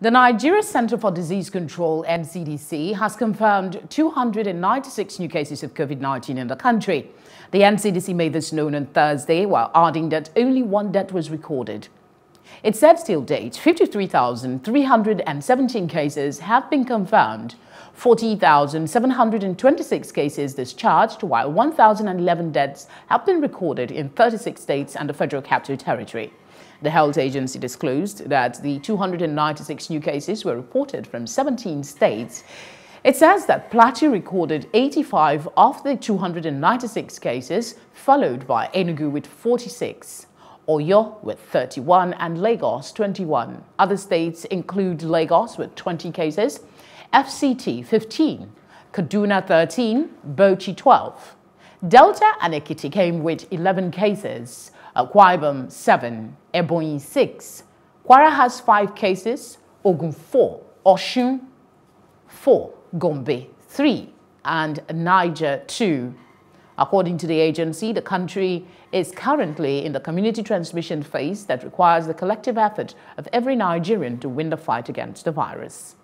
The Nigeria Center for Disease Control, NCDC, has confirmed 296 new cases of COVID-19 in the country. The NCDC made this known on Thursday while adding that only one death was recorded. It said till date, 53,317 cases have been confirmed, 40,726 cases discharged, while 1,011 deaths have been recorded in 36 states and the Federal Capital Territory. The health agency disclosed that the 296 new cases were reported from 17 states. It says that Plateau recorded 85 of the 296 cases, followed by Enugu with 46. Oyo with 31 and Lagos 21. Other states include Lagos with 20 cases, FCT 15, Kaduna 13, Bauchi 12. Delta and Ekiti came with 11 cases, uh, Akwa Ibom 7, Ebonyi 6. Kwara has 5 cases, Ogun 4, Osun 4, Gombe 3, and Niger 2. According to the agency, the country is currently in the community transmission phase that requires the collective effort of every Nigerian to win the fight against the virus.